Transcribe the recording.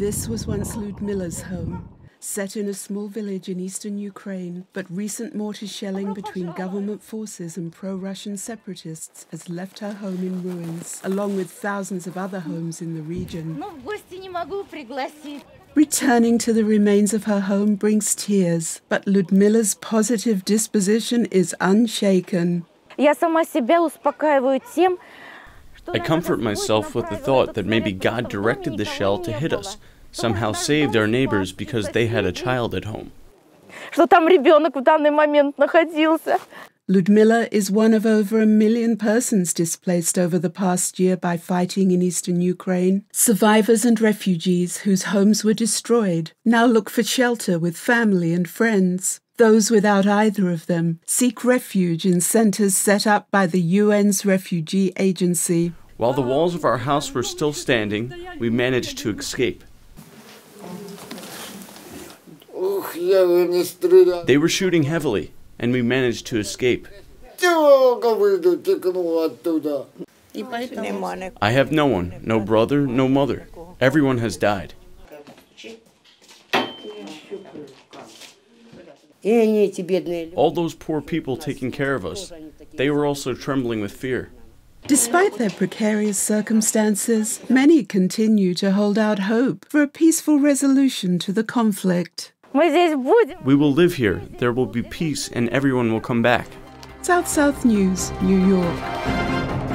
This was once Ludmilla's home, set in a small village in eastern Ukraine, but recent mortar shelling between government forces and pro Russian separatists has left her home in ruins, along with thousands of other homes in the region. Returning to the remains of her home brings tears, but Ludmilla's positive disposition is unshaken. I comfort myself with the thought that maybe God directed the shell to hit us, somehow saved our neighbors because they had a child at home. Ludmila is one of over a million persons displaced over the past year by fighting in eastern Ukraine. Survivors and refugees whose homes were destroyed now look for shelter with family and friends. Those without either of them seek refuge in centers set up by the UN's Refugee Agency. While the walls of our house were still standing, we managed to escape. They were shooting heavily, and we managed to escape. I have no one, no brother, no mother. Everyone has died. All those poor people taking care of us, they were also trembling with fear. Despite their precarious circumstances, many continue to hold out hope for a peaceful resolution to the conflict. We will live here. There will be peace and everyone will come back. South South News, New York.